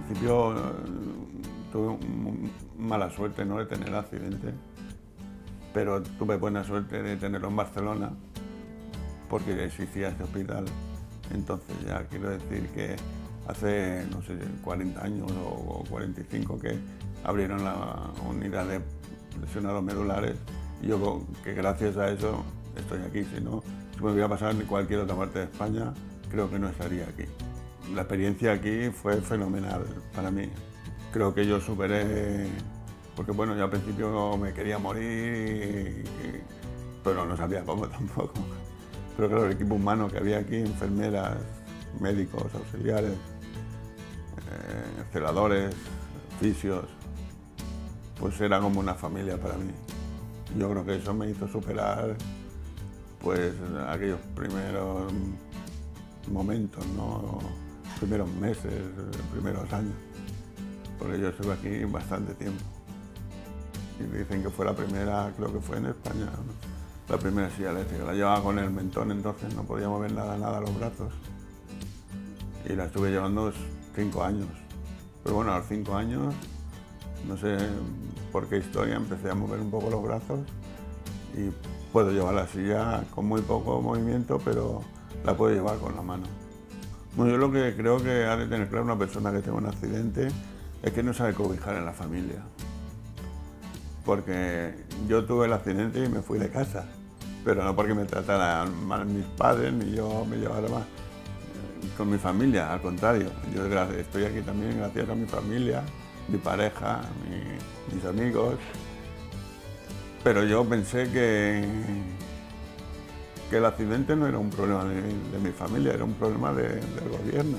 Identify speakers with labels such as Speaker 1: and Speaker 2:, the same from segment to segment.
Speaker 1: principio eh, tuve mala suerte ¿no? de tener el accidente, pero tuve buena suerte de tenerlo en Barcelona porque existía este hospital. Entonces ya quiero decir que hace, no sé, 40 años o 45 que abrieron la unidad de lesionados medulares y yo que gracias a eso estoy aquí, si no, si me hubiera pasado en cualquier otra parte de España, creo que no estaría aquí. La experiencia aquí fue fenomenal para mí. Creo que yo superé, porque bueno, yo al principio me quería morir, pero no sabía cómo tampoco. Pero claro, el equipo humano que había aquí, enfermeras, médicos, auxiliares, eh, celadores, fisios, pues era como una familia para mí. Yo creo que eso me hizo superar pues aquellos primeros momentos, ¿no? Primeros meses, primeros años, porque yo estuve aquí bastante tiempo. Y dicen que fue la primera, creo que fue en España, la primera silla eléctrica. La llevaba con el mentón, entonces no podía mover nada, nada los brazos. Y la estuve llevando cinco años. Pero bueno, a los cinco años, no sé por qué historia, empecé a mover un poco los brazos y puedo llevar la silla con muy poco movimiento, pero la puedo llevar con la mano. Bueno, yo lo que creo que ha de tener claro una persona que tenga un accidente es que no sabe cobijar en la familia. Porque yo tuve el accidente y me fui de casa, pero no porque me trataran mal mis padres ni yo me llevara mal con mi familia, al contrario. Yo estoy aquí también gracias a mi familia, mi pareja, mis amigos. Pero yo pensé que, que el accidente no era un problema de, mi familia, era un problema del gobierno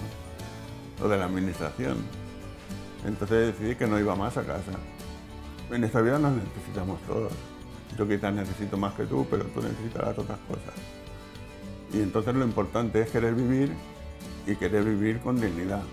Speaker 1: o de la administración. Entonces decidí que no iba más a casa. En esta vida nos necesitamos todos. Yo quizás necesito más que tú, pero tú necesitarás otras cosas. Y entonces lo importante es querer vivir y querer vivir con dignidad.